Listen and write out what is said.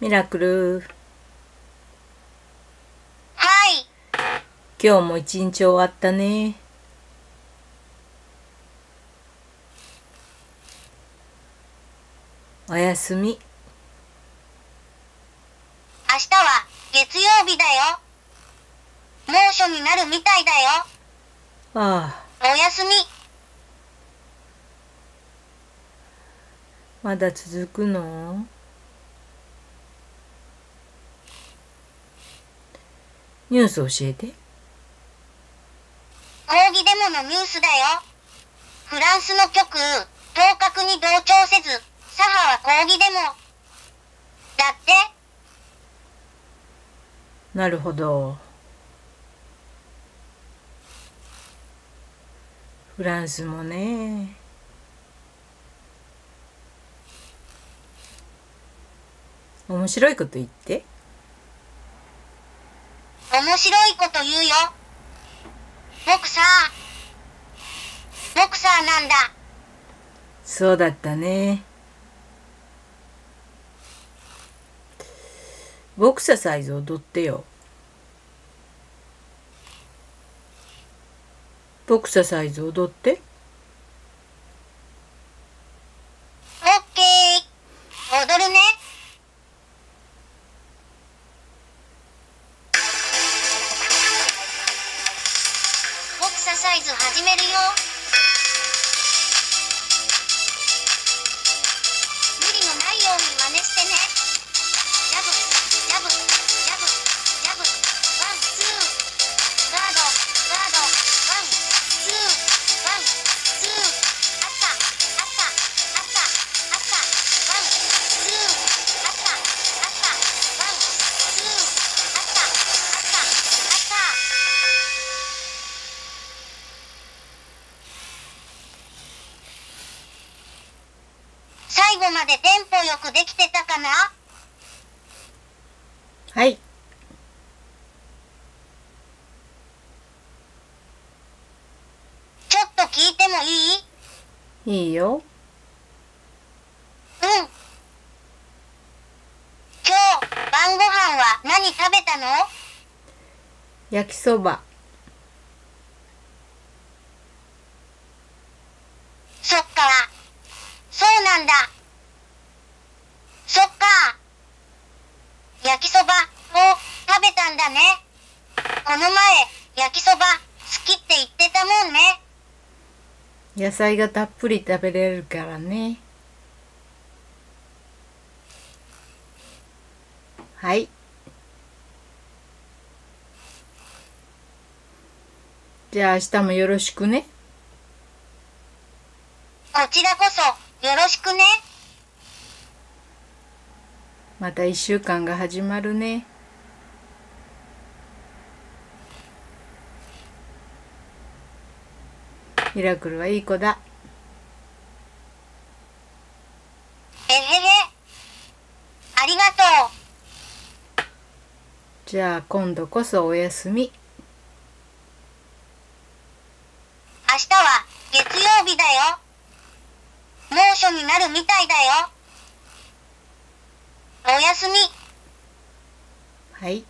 ミラクルはい。今日も一日終わったねおやすみ明日は月曜日だよ。猛暑になるみたいだよ。ああおやすみ。まだ続くの？ニュース教えて。抗議デモのニュースだよ。フランスの極右、当確に同調せず、左派は抗議デモ。だって、なるほど。フランスもね。面白いこと言って。面白いこと言うよ。ボクサー、ボクサーなんだ。そうだったねボクササイズ踊ってよボクササイズ踊ってササイズ始めるよ。最後までテンポよくできてたかな？はい。ちょっと聞いてもいい？いいよ。うん。今日、晩ご飯は何食べたの？焼きそばそっか。そうなんだ。そっか。焼きそばを食べたんだね。この前、焼きそば好きって言ってたもんね。野菜がたっぷり食べれるからねはいじゃあ明日もよろしくねこちらこそ、よろしくね。また一週間が始まるねミラクルはいい子だえへへ。ありがとう。じゃあ今度こそおやすみ明日は月曜日だよ。猛暑になるみたいだよ。おやすみ。はい